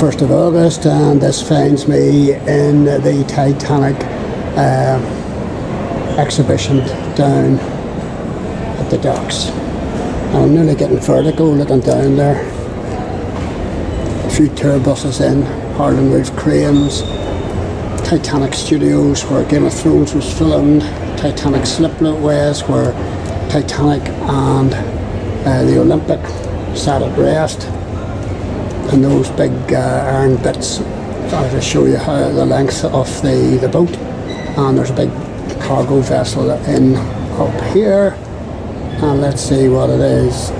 1st of August, and this finds me in the Titanic uh, exhibition down at the docks. I'm nearly getting vertigo looking down there. A few tour buses in, Harland Wolff cranes, Titanic Studios where Game of Thrones was filmed, Titanic Slipways where Titanic and uh, the Olympic sat at rest and those big uh, iron bits are to show you how the length of the, the boat. And there's a big cargo vessel in up here. And let's see what it is.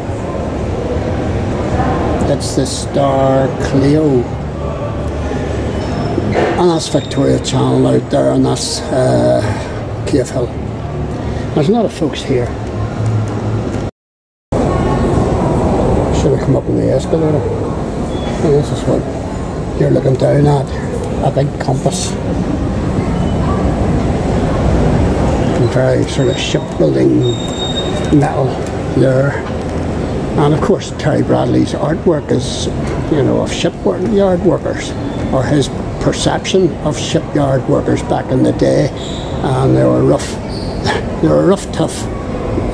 It's the Star Clio and that's Victoria Channel out there and that's uh, Cave Hill. There's a lot of folks here. Should have come up in the escalator this is what you're looking down at, a big compass. And very sort of shipbuilding metal there. And of course Terry Bradley's artwork is, you know, of shipyard workers, or his perception of shipyard workers back in the day. And they were rough, they were rough, tough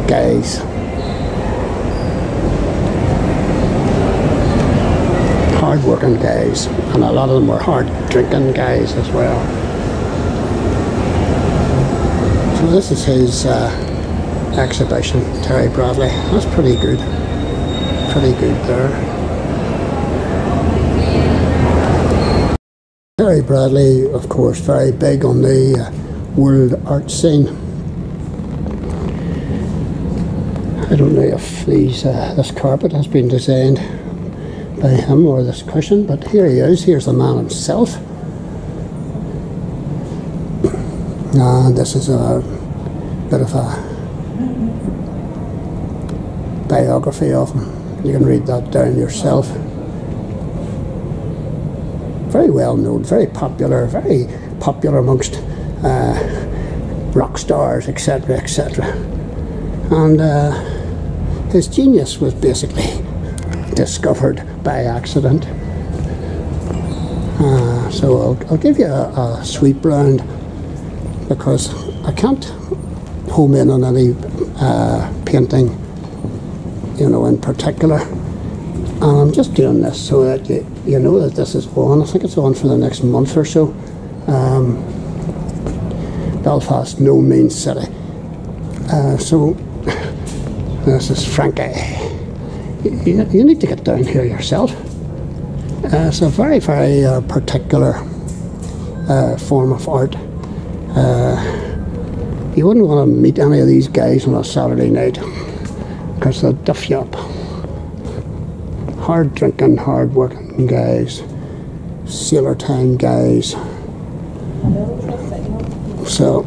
guys. Hard working guys, and a lot of them were hard drinking guys as well. So this is his uh, exhibition, Terry Bradley. That's pretty good. Pretty good there. Terry Bradley, of course, very big on the uh, world art scene. I don't know if these uh, this carpet has been designed by him or this cushion, but here he is. Here's the man himself. And this is a bit of a biography of him. You can read that down yourself. Very well known, very popular, very popular amongst uh, rock stars, etc., etc. And uh, his genius was basically discovered by accident. Uh, so I'll, I'll, give you a, a sweep round because I can't home in on any uh, painting, you know, in particular. And I'm just doing this so that you, you know that this is on. I think it's on for the next month or so. Um, Belfast, no mean city. Uh, so this is Frankie you, you need to get down here yourself. Uh, it's a very, very uh, particular uh, form of art. Uh, you wouldn't want to meet any of these guys on a Saturday night because they'll duff you up. Hard drinking, hard working guys, sailor time guys. So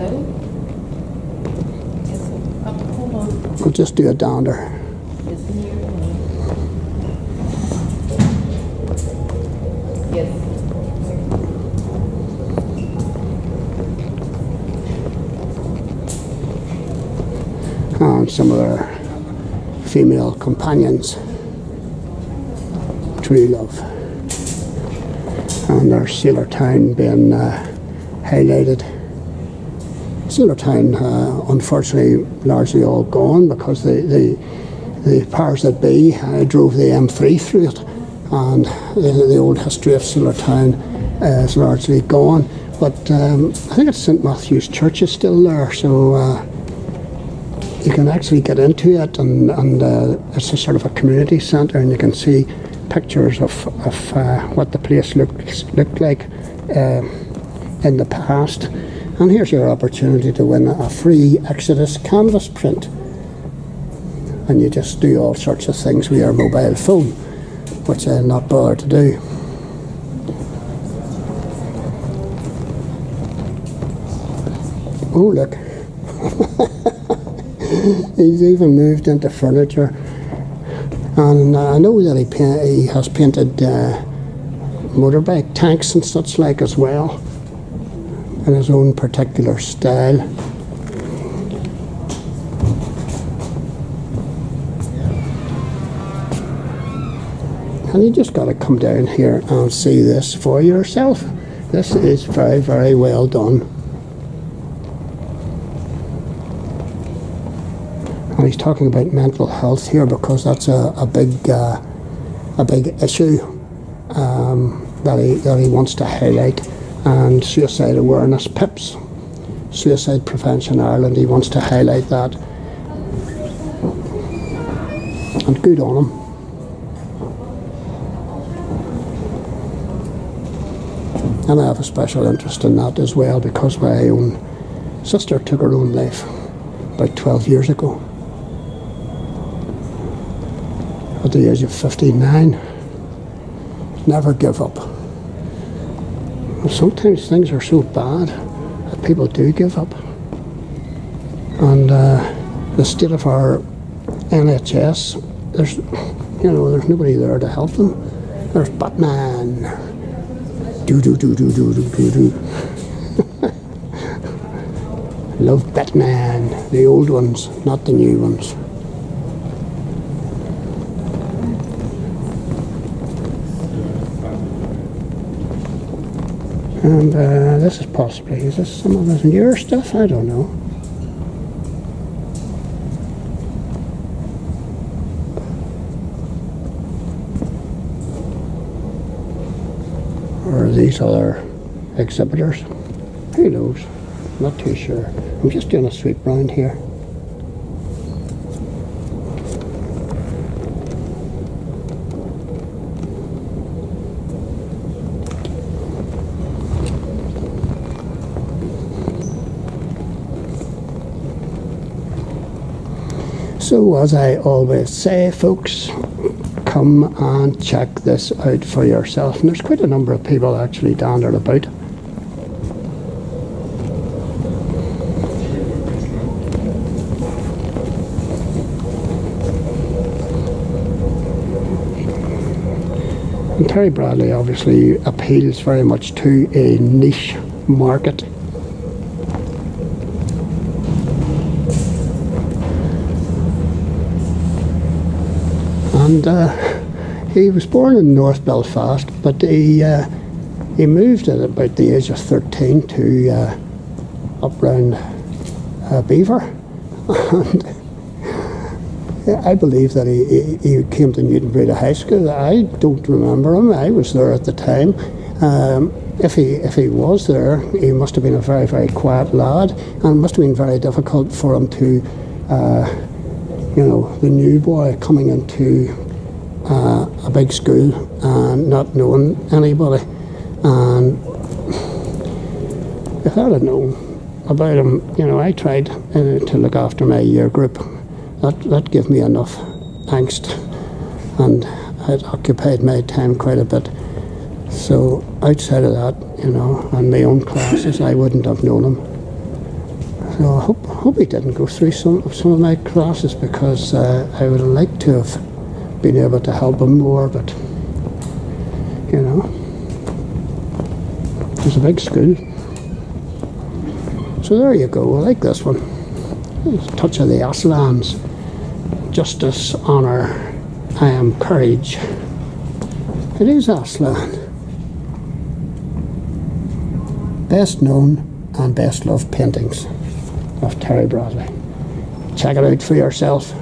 We'll just do a downer. And some of their female companions. True love. And their Sailor Town being uh, highlighted. Sailor Town, uh, unfortunately, largely all gone because the, the, the powers that be uh, drove the M3 through it, and the, the old history of Sailor Town uh, is largely gone. But um, I think it's St Matthew's Church is still there, so uh, you can actually get into it, and, and uh, it's a sort of a community centre, and you can see pictures of, of uh, what the place looks looked like in the past. And here's your opportunity to win a free Exodus canvas print. And you just do all sorts of things with your mobile phone, which I'll not bother to do. Oh, look. He's even moved into furniture. And uh, I know that he, he has painted uh, motorbike tanks and such like as well in his own particular style. And you just got to come down here and see this for yourself. This is very, very well done. And he's talking about mental health here because that's a, a big uh, a big issue um, that he that he wants to highlight. And suicide awareness PIPS, Suicide Prevention Ireland. He wants to highlight that. And good on him. And I have a special interest in that as well because my own sister took her own life about 12 years ago at the age of 59. Never give up. Sometimes things are so bad that people do give up. And uh, the state of our NHS, there's, you know, there's nobody there to help them. There's Batman. Do do do do do do do do. Love Batman, the old ones, not the new ones. And uh, this is possibly, is this some of his newer stuff? I don't know. Or are these other exhibitors? Who knows? Not too sure. I'm just doing a sweep round here. So, as I always say, folks, come and check this out for yourself. And there's quite a number of people actually down there about. And Terry Bradley obviously appeals very much to a niche market. And uh, he was born in North Belfast, but he uh, he moved at about the age of 13 to uh, up round Belvoir, and I believe that he, he, came to Newtownbreda High School. I don't remember him. I was there at the time. Um, if he if he was there, he must have been a very very quiet lad, and it must have been very difficult for him to uh, you know, the new boy coming into uh, a big school and not knowing anybody. And if I'd have known about him, you know, I tried uh, to look after my year group. That, that gave me enough angst and it occupied my time quite a bit. So outside of that, you know, and my own classes, I wouldn't have known him. I hope, hope he didn't go through some, some of my classes because uh, I would have liked to have been able to help him more, but you know, it was a big school. So there you go, I like this one. touch of the Aslans. Justice, honour, I am courage. It is Aslan. Best known and best loved paintings of Terry Bradley. Check it out for yourself.